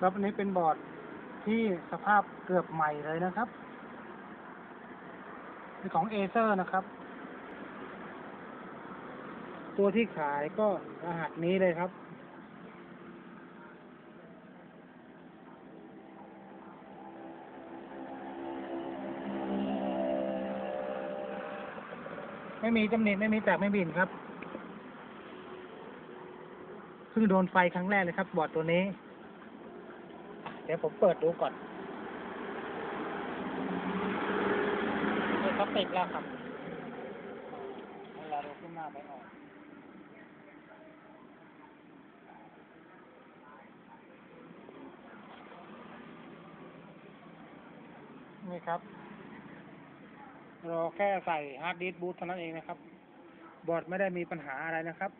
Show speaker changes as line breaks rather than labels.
ครับอันนี้เป็นบอร์ดที่สภาพเกือบใหม่เลยนะครับเป็นของ Acer นะครับ ตัวที่ขายก็รหัสนี้เลยครับไม่มีตำหนิไม่มีแตกไม่บิ่นครับ เพิ่งโดนไฟครั้งแรกเลยครับ บอร์ดตัวนี้ เดี๋ยวผมเปิดดูก่อนนี่เขาติดแล้วครับเวลาเราขึ้นหน้า BIOSนี่ครับรอแค่ใส่ฮาร์ดดิสก์บูทเท่านั้นเองนะครับ บอร์ดไม่ได้มีปัญหาอะไรนะครับ